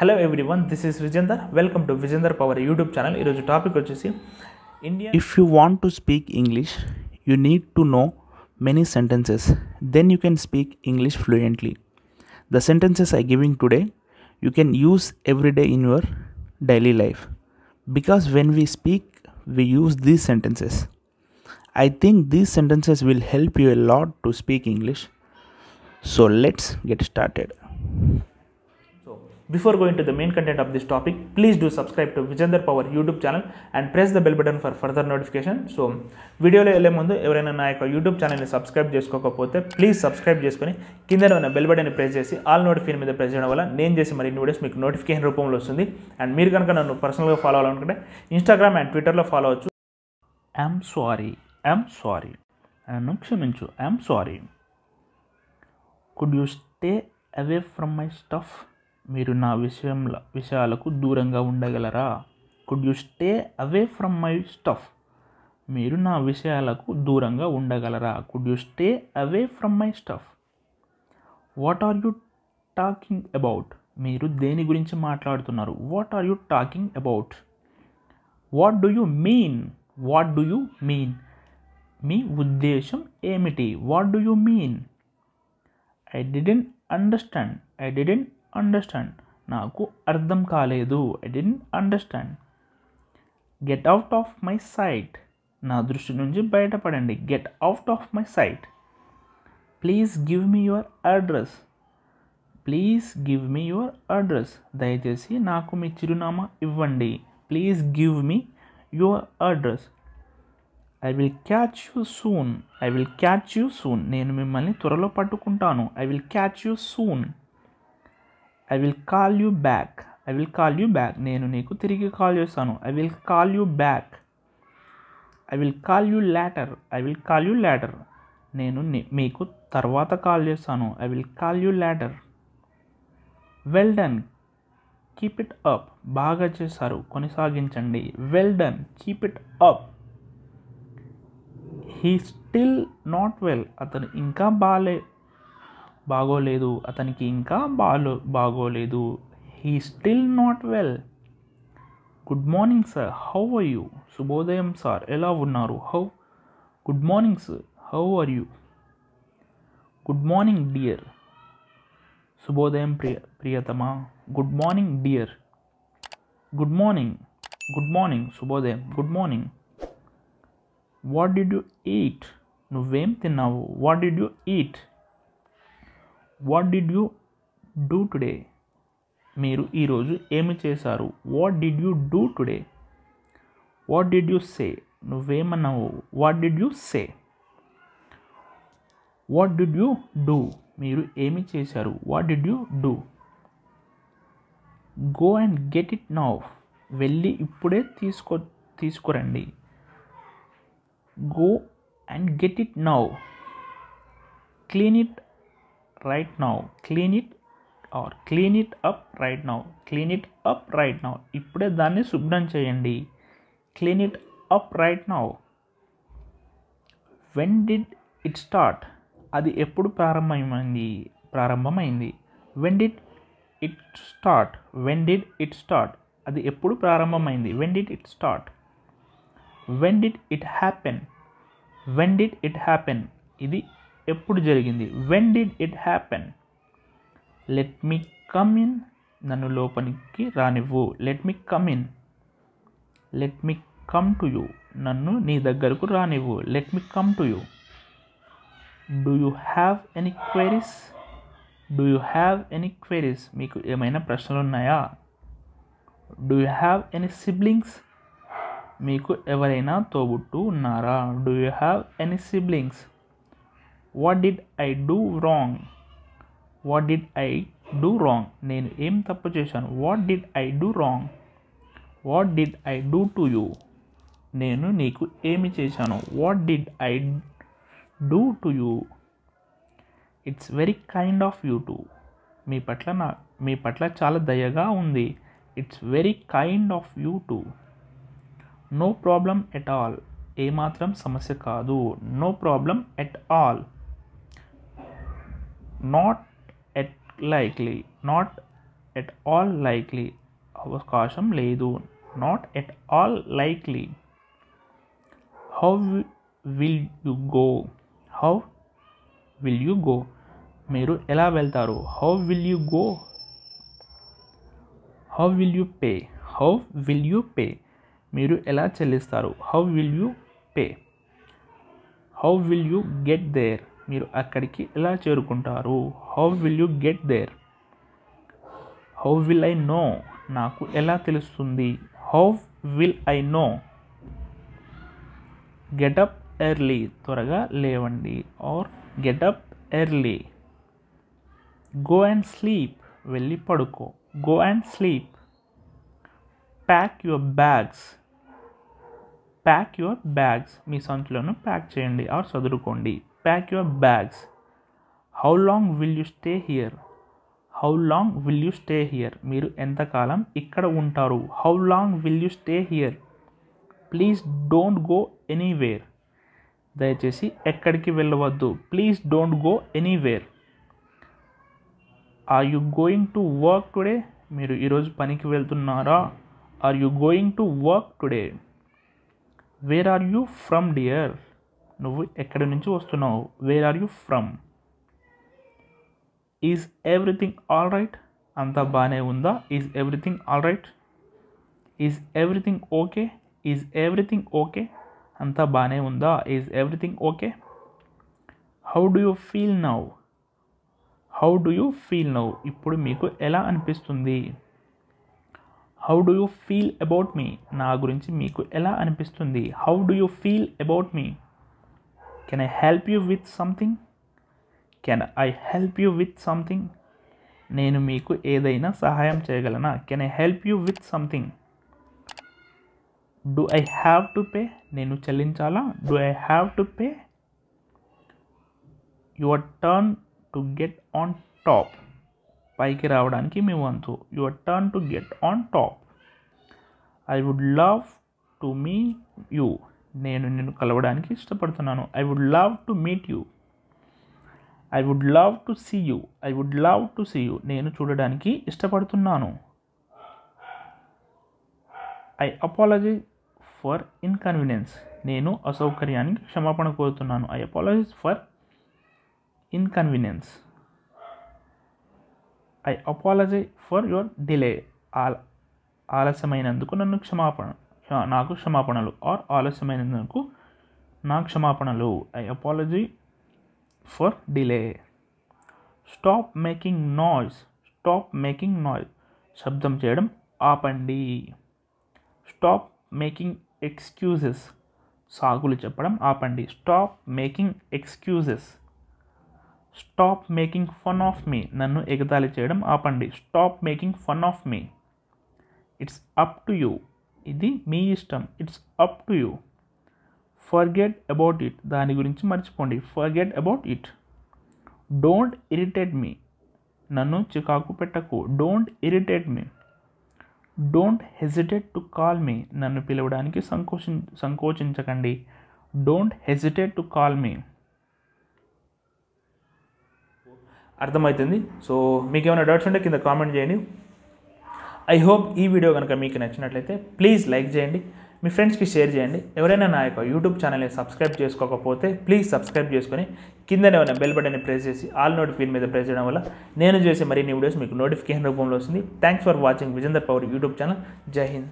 Hello everyone this is Vijender welcome to Vijender power YouTube channel ఈరోజు topic వచ్చేసి India If you want to speak English, you need to know many sentences. Then you can speak English fluently. The sentences I giving today, you can use every day in your daily life. Because when we speak, we use these sentences. I think these sentences will help you a lot to speak English. So let's get started. Before going to the main content of this topic please do subscribe to Vijender power YouTube channel and press the bell button for further notification so వీడియోలో వెళ్ళే ముందు ఎవరైనా నా యొక్క YouTube ఛానల్ని subscribe చేసుకోకపోతే please subscribe చేసుకొని కింద ఉన్న బెల్ బటన్ని ప్రెస్ చేసి ఆల్ నోటిఫికేషన్ మీద ప్రెస్ చేయడం వల్ల నేను చేసి మరిన్ని వీడియోస్ మీకు నోటిఫికేషన్ రూపంలో వస్తుంది. అండ్ మీరు కనుక నన్ను పర్సనల్గా ఫాలో అవ్వాలనుకుంటే ఇన్స్టాగ్రామ్ అండ్ ట్విట్టర్లో ఫాలో అవచ్చు ఐఎమ్ సారీ ఐఎమ్ సారీ నన్ను క్షమించు. I'm sorry could you stay away from my stuff మీరు నా విషయంలో విషయాలకు దూరంగా ఉండగలరా? Could you stay away from my stuff మీరు నా విషయాలకు దూరంగా ఉండగలరా? Could you stay away from my stuff what are you talking about మీరు దేని గురించి మాట్లాడుతున్నారు? What are you talking about what do you mean what do you mean మీ ఉద్దేశం ఏమిటి? What do you mean I didn't understand I didn't understand నాకు అర్థం కాలేదు. I didn't understand get out of my sight నా దృష్టి నుంచి బయటపడండి. Get out of my sight please give me your address please give me your address దయచేసి నాకు మీ చిరునామా ఇవ్వండి. Please give me your address I will catch you soon I will catch you soon నేను మిమ్మల్ని త్వరలో పట్టుకుంటాను. I will catch you soon I will call you back I will call you back నేను నీకు తిరిగి కాల్ చేస్తాను. I will call you back I will call you later I will call you later నేను మీకు తర్వాత call చేస్తాను. I will call you later well done keep it up బాగా చేశారు. కొనసాగించండి. Well done keep it up he still not well అతను ఇంకా బాలే బాగోలేదు అతనికి ఇంకా బాలో బాగోలేదు. He still not well good morning sir how are you శుభోదయం సార్ ఎలా ఉన్నారు how good morning sir how are you good morning dear శుభోదయం ప్రియ ప్రియతమా good morning dear good morning good morning శుభోదయం good morning what did you eat నువ్వేం తిన్నావు? What did you eat what did you do today మీరు ఈరోజు ఏమి చేశారు? What did you do today what did you say నువ్వేమన్నావు? What did you say what did you do మీరు ఏమి చేశారు? What did you do go and get it now వెళ్ళి ఇప్పుడే తీసుకో తీసుకురండి. Go and get it now clean it right now clean it or clean it up right now clean it up right now ఇప్పుడే దాన్ని శుభ్రం చేయండి. Clean it up right now when did it start అది ఎప్పుడు ప్రారంభమైంది? ప్రారంభమైంది. When did it start when did it start అది ఎప్పుడు ప్రారంభమైంది? When did it start when did it happen when did it happen ఇది ఎప్పుడు జరిగింది? When did it happen let me come in నన్ను లోపలికి రానివ్వు. Let me come in let me come to you నన్ను నీ దగ్గరకు రానివ్వు. Let me come to you do you have any queries do you have any queries మీకు ఏమైనా ప్రశ్నలు ఉన్నాయా? Do you have any siblings మీకు ఎవరైనా తోబుట్టు ఉన్నారా? Do you have any siblings what did I do wrong what did I do wrong నేను ఏం తప్పు చేశాను? What did I do wrong what did I do to you నేను నీకు ఏమి చేశాను? What did I do to you it's very kind of you to మీ పట్ల నా మీ పట్ల చాలా దయగా ఉంది. It's very kind of you to no problem at all ఏమాత్రం సమస్య కాదు. No problem at all not at likely not at all likely అవకాశం లేదు. Not at all likely how will you go how will you go మీరు ఎలా వెళ్తారు? How will you go how will you pay how will you pay మీరు ఎలా చెల్లిస్తారు? How will you pay how will you get there మీరు అక్కడికి ఎలా చేరుకుంటారు? How will you get there how will I know నాకు ఎలా తెలుస్తుంది? How will I know get up early త్వరగా లేవండి. Or get up early go and sleep వెళ్ళి పడుకో. Go and sleep pack your bags pack your bags మీ సంచులను pack చేయండి. Or చదురుకోండి. Pack your bags how long will you stay here how long will you stay here మీరు ఎంతకాలం ఇక్కడ ఉంటారు? How long will you stay here please don't go anywhere దయచేసి ఎక్కడికి వెళ్ళవద్దు. Please don't go anywhere are you going to work today మీరు ఈరోజు పనికి వెళ్తున్నారా? Are you going to work today where are you from dear నువ్వు ఎక్కడి నుంచి వస్తున్నావు? Where are you from is everything all right అంతా బాగానే ఉందా? Is everything all right is everything okay is everything okay అంతా బాగానే ఉందా? Is everything okay how do you feel now how do you feel now ఇప్పుడు మీకు ఎలా అనిపిస్తుంది? How do you feel about me నా గురించి మీకు ఎలా అనిపిస్తుంది? How do you feel about me can I help you with something can I help you with something నేను మీకు ఏదైనా సహాయం చేయగలనా? Can I help you with something do I have to pay నేను చెల్లించాలా? Do I have to pay your turn to get on top పైకి రావడానికి మీ వంతు. Your turn to get on top I would love to meet you నేను నిన్ను కలవడానికి ఇష్టపడుతున్నాను. I would love to meet you I would love to see you I would love to see you నేను చూడడానికి ఇష్టపడుతున్నాను. ఐ అపాలజీ ఫర్ ఇన్కన్వీనియన్స్ నేను అసౌకర్యానికి క్షమాపణ కోరుతున్నాను. I apologies for inconvenience I apology for your delay ఆల ఆలస్యమైనందుకు నన్ను క్షమాపణ నాకు క్షమాపణలు. ఆర్ ఆలస్యమైనందుకు నా క్షమాపణలు. I apology for delay stop making noise stop making noise శబ్దం చేయడం ఆపండి. స్టాప్ మేకింగ్ ఎక్స్క్యూజెస్ సాగులు చెప్పడం ఆపండి. Stop making excuses stop making fun of me నన్ను ఎగతాళి చేయడం ఆపండి. Stop making fun of me it's up to you ఇది మీ ఇష్టం. It's up to you forget about it దాని గురించి మర్చిపోండి. Forget about it don't irritate me నన్ను చికాకు పెట్టకు. Don't irritate me don't hesitate to call me నన్ను పిలవడానికి సంకోచి సంకోచించకండి. Don't hesitate to call me అర్థమవుతుంది? సో మీకు ఏమైనా డౌట్స్ ఉంటే కింద కామెంట్ చేయండి. ఐ హోప్ ఈ వీడియో కనుక మీకు నచ్చినట్లయితే ప్లీజ్ లైక్ చేయండి. మీ ఫ్రెండ్స్కి షేర్ చేయండి. ఎవరైనా నా యొక్క యూట్యూబ్ ఛానల్ని సబ్స్క్రైబ్ చేసుకోకపోతే ప్లీజ్ సబ్స్క్రైబ్ చేసుకొని కిందనే ఉన్న బెల్ బటన్ని ప్రెస్ చేసి ఆల్ నోటిఫికేషన్ మీద ప్రెస్ చేయడం వల్ల నేను చేసే మరిన్ని వీడియోస్ మీకు నోటిఫికేషన్ రూపంలో వస్తుంది. Thanks for watching Vijender power YouTube channel Jai Hind